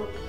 Oh.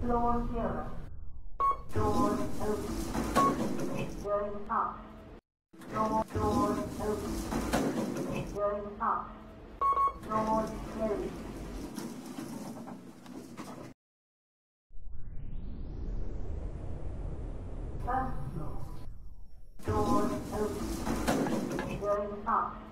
Floor zero. Door open. Going up. Door, door open. Going up. Door closed. First floor. Door open. Going up.